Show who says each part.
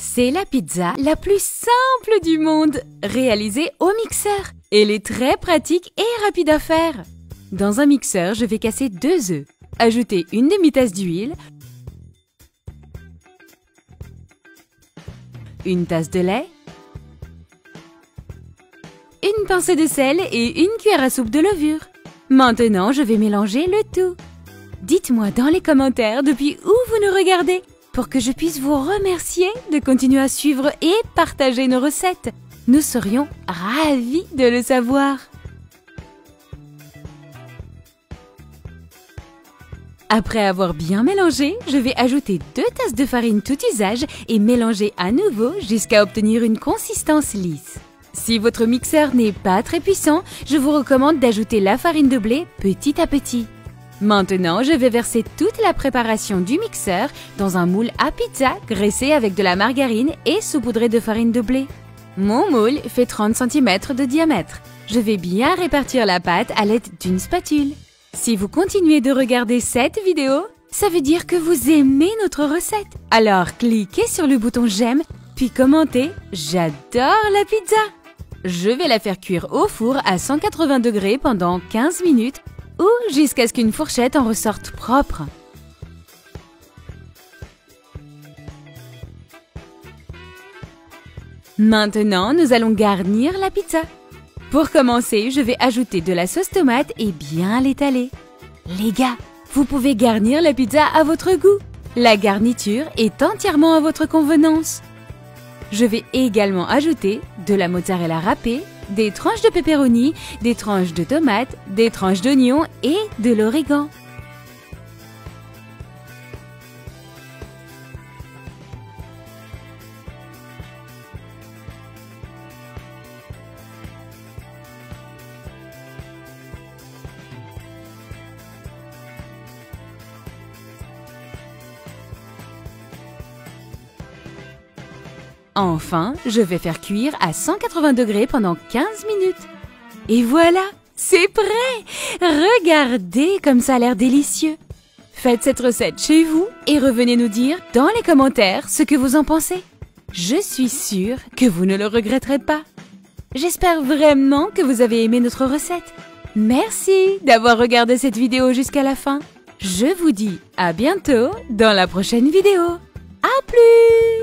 Speaker 1: C'est la pizza la plus simple du monde, réalisée au mixeur. Elle est très pratique et rapide à faire. Dans un mixeur, je vais casser deux œufs, ajouter une demi-tasse d'huile, une tasse de lait, une pincée de sel et une cuillère à soupe de levure. Maintenant, je vais mélanger le tout. Dites-moi dans les commentaires depuis où vous nous regardez pour que je puisse vous remercier de continuer à suivre et partager nos recettes. Nous serions ravis de le savoir. Après avoir bien mélangé, je vais ajouter deux tasses de farine tout usage et mélanger à nouveau jusqu'à obtenir une consistance lisse. Si votre mixeur n'est pas très puissant, je vous recommande d'ajouter la farine de blé petit à petit. Maintenant, je vais verser toute la préparation du mixeur dans un moule à pizza graissé avec de la margarine et saupoudré de farine de blé. Mon moule fait 30 cm de diamètre. Je vais bien répartir la pâte à l'aide d'une spatule. Si vous continuez de regarder cette vidéo, ça veut dire que vous aimez notre recette. Alors cliquez sur le bouton j'aime, puis commentez J'adore la pizza Je vais la faire cuire au four à 180 degrés pendant 15 minutes ou jusqu'à ce qu'une fourchette en ressorte propre. Maintenant, nous allons garnir la pizza. Pour commencer, je vais ajouter de la sauce tomate et bien l'étaler. Les gars, vous pouvez garnir la pizza à votre goût. La garniture est entièrement à votre convenance. Je vais également ajouter de la mozzarella râpée des tranches de pepperoni, des tranches de tomates, des tranches d'oignons et de l'origan. Enfin, je vais faire cuire à 180 degrés pendant 15 minutes. Et voilà, c'est prêt Regardez comme ça a l'air délicieux Faites cette recette chez vous et revenez nous dire dans les commentaires ce que vous en pensez. Je suis sûre que vous ne le regretterez pas. J'espère vraiment que vous avez aimé notre recette. Merci d'avoir regardé cette vidéo jusqu'à la fin. Je vous dis à bientôt dans la prochaine vidéo. À plus